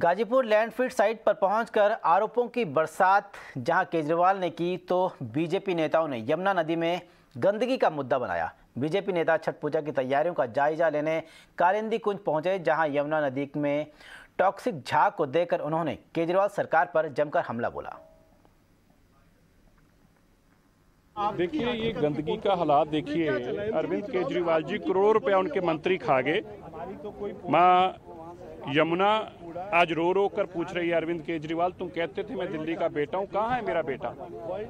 Ghazipur लैंडफील्ड site पर पहुंचकर आरोपों की बरसात, जहाँ केजरीवाल ने की तो बीजेपी नेताओं ने यमुना नदी में गंदगी का मुद्दा बनाया। बीजेपी नेता छठ पूजा की तैयारियों का जायजा लेने कालिंदी कुंज पहुँचे, जहाँ यमुना नदी में टॉक्सिक झाग को देकर उन्होंने केजरीवाल सरकार पर जमकर हमला बोला। देखिए, ये गंदगी का हालात देखिए, अरविंद केजरीवाल जी करोड़ रुपया उनके मंत्री खा गए। माँ यमुना आज रो रो कर पूछ रही है अरविंद केजरीवाल, तुम कहते थे मैं दिल्ली का बेटा हूँ, कहाँ है मेरा बेटा?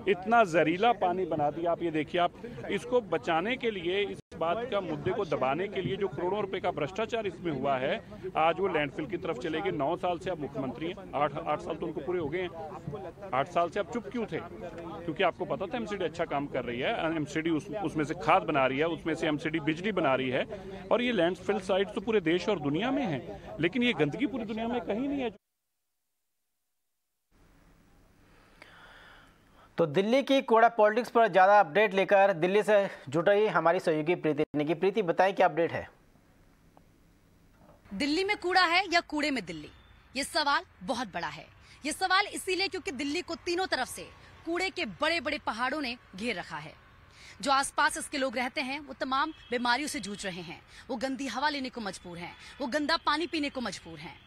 इतना जहरीला पानी बना दिया आप, ये देखिए आप, इसको बचाने के लिए बात का मुद्दे को दबाने के लिए जो करोड़ों रुपए का भ्रष्टाचार इसमें हुआ है आज वो लैंडफिल की तरफ़ चले गए। नौ साल से आप मुख्यमंत्री हैं। आठ आठ साल तो उनको पूरे हो गए हैं। आठ साल से आप चुप क्यों थे? क्योंकि आपको पता था एमसीडी अच्छा काम कर रही है। एमसीडी उस, उसमें से खाद बना रही है उसमें से एमसीडी बिजली बना रही है। और ये लैंडफिल साइट तो पूरे देश और दुनिया में है लेकिन ये गंदगी पूरी दुनिया में कहीं नहीं है। तो दिल्ली की कोड़ा पॉलिटिक्स पर ज़्यादा अपडेट लेकर दिल्ली से जुट रही हमारी सहयोगी प्रीति। निकी प्रीति, बताएँ क्या अपडेट है? दिल्ली में कूड़ा है या कूड़े में दिल्ली? ये सवाल बहुत बड़ा है। ये सवाल इसीलिए क्योंकि दिल्ली को तीनों तरफ़ से कूड़े के बड़े बड़े पहाड़ों ने घेर रखा है। जो आसपास इसके लोग रहते हैं, वो तमाम बीमारियों से जूझ रहे हैं। वो गंदी हवा लेने को मजबूर हैं। वो गंदा पानी पीने को मजबूर हैं।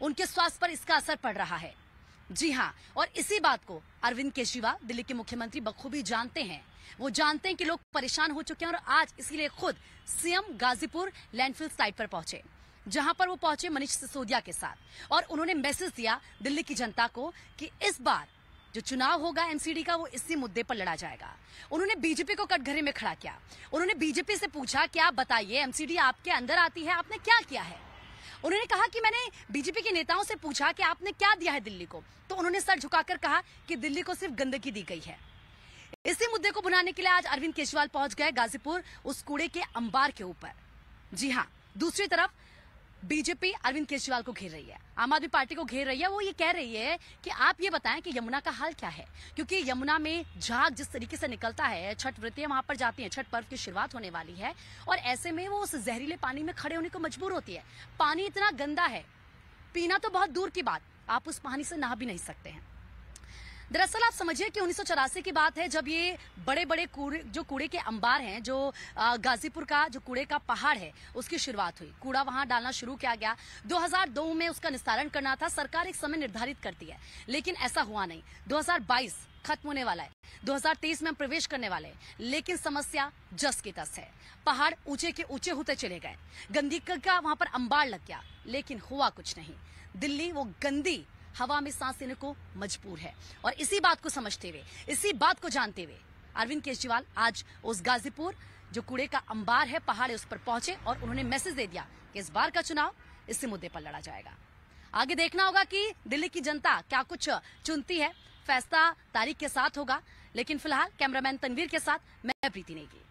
उनके स्वास्थ्य पर इसका असर पड़ रहा है। जी हाँ और इसी बात को अरविंद केजरीवाल, दिल्ली के मुख्यमंत्री बखूबी जानते हैं। वो जानते हैं कि लोग परेशान हो चुके हैं और आज इसीलिए खुद सीएम गाजीपुर लैंडफिल साइट पर पहुँचे, जहाँ पर वो पहुँचे मनीष सिसोदिया के साथ। और उन्होंने मैसेज दिया दिल्ली की जनता को कि इस बार जो चुनाव होगा एमसीडी का, वो इसी मुद्दे पर लड़ा जाएगा। उन्होंने बीजेपी को कटघरे में खड़ा किया। उन्होंने बीजेपी से पूछा कि आप बताइए एमसीडी आपके अंदर आती है? आपने क्या किया है? उन्होंने कहा कि मैंने बीजेपी के नेताओं से पूछा कि आपने क्या दिया है दिल्ली को? तो उन्होंने सर झुकाकर कहा कि दिल्ली को सिर्फ़ गंदगी दी गई है। इसी मुद्दे को बुलाने के लिए आज अरविंद केजरीवाल पहुँच गए गाजीपुर उस कूड़े के अंबार के ऊपर। जी हाँ दूसरी तरफ़ बीजेपी अरविंद केजरीवाल को घेर रही है। आम आदमी पार्टी को घेर रही है, वो ये कह रही है कि आप ये बताएँ कि यमुना का हाल क्या है? क्योंकि यमुना में झाग जिस तरीके से निकलता है, छठ व्रतियाँ वहाँ पर जाती हैं, छठ पर्व की शुरुआत होने वाली है, और ऐसे में वो उस जहरीले पानी में खड़े होने को मजबूर होती है। पानी इतना गंदा है, पीना तो बहुत दूर की बात, आप उस पानी से नहा भी नहीं सकते हैं। दरअसल आप समझिए कि उन्नीस सौ चौरासी की बात है, जब ये बड़े बड़े कूड़े, जो कूड़े के अंबार हैं, जो गाजीपुर का, जो कूड़े का पहाड़ है, उसकी शुरुआत हुई। कूड़ा वहाँ डालना शुरू किया गया। 2002 में उसका निस्तारण करना था, सरकार एक समय निर्धारित करती है, लेकिन ऐसा हुआ नहीं। 2022 खत्म होने वाला है। 2023 में हम प्रवेश करने वाले हैं, लेकिन समस्या जस की तस है। पहाड़ ऊँचे के ऊँचे होते चले गए। गंदी का वहाँ पर अंबार लग गया, लेकिन हुआ कुछ नहीं। दिल्ली, वो गंदी हवा में सांस लेने को मजबूर है। और इसी बात को समझते हुए, इसी बात को जानते हुए अरविंद केजरीवाल आज उस गाजीपुर, जो कूड़े का अंबार है, पहाड़ है उस पर पहुँचे और उन्होंने मैसेज दे दिया कि इस बार का चुनाव इसी मुद्दे पर लड़ा जाएगा। आगे देखना होगा कि दिल्ली की जनता क्या कुछ चुनती है। फैसला तारीख के साथ होगा, लेकिन फ़िलहाल कैमरामैन तनवीर के साथ मैं प्रीति नेगी।